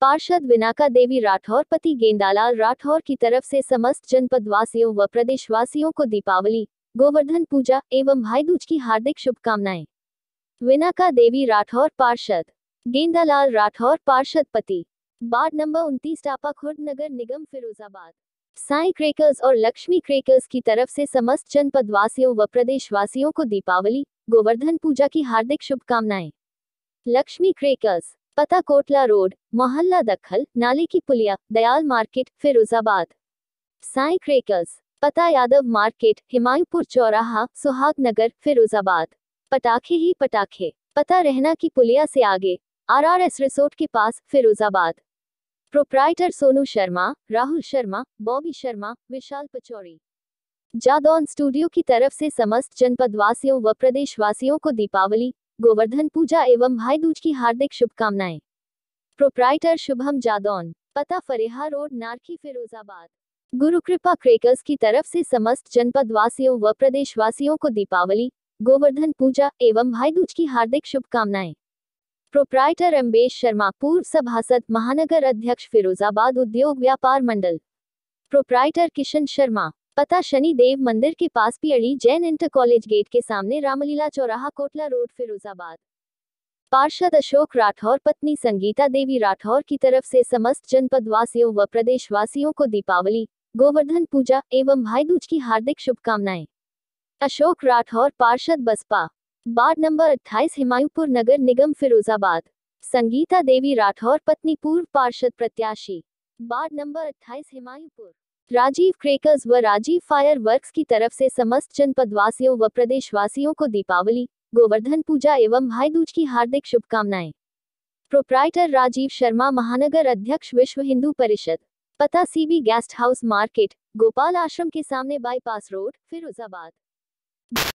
पार्षद विनाका देवी राठौर, पति गेंदालाल राठौर की तरफ़ से समस्त जनपद वासियों व प्रदेशवासियों को दीपावली, गोवर्धन पूजा एवं भाई दूज की हार्दिक शुभकामनाएँ। विनाका देवी राठौर, पार्षद। गेंदालाल राठौर, पार्षद पति। वार्ड नंबर उनतीस, टापा खुर्द नगर निगम, फिरोजाबाद। साई क्रेकर्स और लक्ष्मी क्रेकर्स की तरफ़ से समस्त जनपद वासियों व प्रदेशवासियों को दीपावली, गोवर्धन पूजा की हार्दिक शुभकामनाएँ। लक्ष्मी क्रेकर्स। पता कोटला रोड, मोहल्ला दखल नाले की पुलिया, दयाल मार्केट, फिरोजाबाद। साई क्रेकर्स, पता यादव मार्केट, हिमायूपुर चौराहा, सुहाग नगर, फिरोजाबाद। पटाखे ही पटाखे, पता रहना की पुलिया से आगे, आरआरएस रिसोर्ट के पास, फिरोजाबाद। प्रोप्राइटर सोनू शर्मा, राहुल शर्मा, बॉबी शर्मा, विशाल पचौरी। जादौन स्टूडियो की तरफ़ से समस्त जनपद वासियों व प्रदेशवासियों को दीपावली गोवर्धन पूजा एवं भाई दूज की हार्दिक शुभकामनाएँ। प्रोप्राइटर शुभम जादौन, पता फरेहा रोड नारकी फिरोजाबाद। गुरु कृपा क्रेकर्स की तरफ़ से समस्त जनपद वासियों व प्रदेशवासियों को दीपावली, गोवर्धन पूजा एवं भाई दूज की हार्दिक शुभकामनाएँ। प्रोप्राइटर अम्बेश शर्मा, पूर्व सभासद, महानगर अध्यक्ष, फिरोजाबाद उद्योग व्यापार मंडल। प्रोप्राइटर किशन शर्मा पता शनि देव मंदिर के पास Piyadi Jain inter college gate के सामने रामलीला चौराहा, कोटला रोड, फिरोजाबाद। पार्षद अशोक राठौर, पत्नी संगीता देवी राठौर की तरफ़ से समस्त जनपद वासियों व प्रदेशवासियों को दीपावली, गोवर्धन पूजा एवं भाई दूज की हार्दिक शुभकामनाएँ। अशोक राठौर, पार्षद बसपा। वार्ड नंबर 28 हिमायूपुर नगर निगम, फिरोजाबाद। संगीता देवी राठौर, पत्नी पूर्व पार्षद प्रत्याशी। Ward number 28 Himayupur. Rajiv crackers व राजीव फायर वर्क्स की तरफ़ से समस्त जनपद वासियों व प्रदेशवासियों को दीपावली, गोवर्धन पूजा एवं भाई दूज की हार्दिक शुभकामनाएँ। प्रोप्राइटर राजीव शर्मा महानगर अध्यक्ष विश्व हिंदू परिषद, पता CB guest house market, Gopal Ashram के सामने बाईपास रोड, फिरोजाबाद।